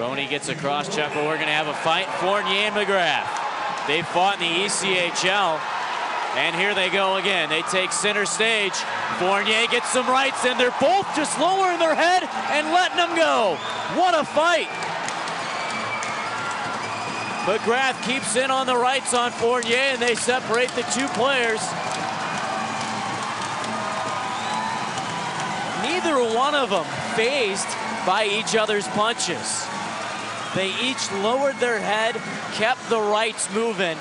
he gets across but we're going to have a fight. Fournier and McGrath. They fought in the ECHL, and here they go again. They take center stage. Fournier gets some rights, and they're both just lowering their head and letting them go. What a fight! McGrath keeps in on the rights on Fournier, and they separate the two players. Neither one of them fazed by each other's punches. They each lowered their head, kept the rights moving,